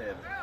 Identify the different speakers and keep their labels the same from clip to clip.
Speaker 1: Yeah.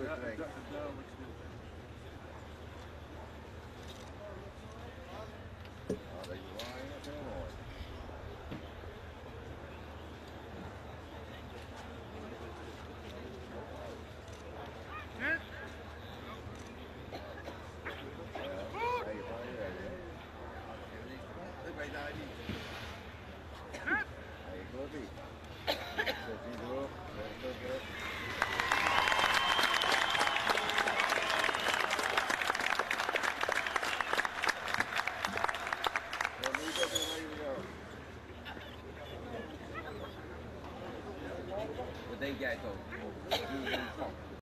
Speaker 1: terugbreng. they got though.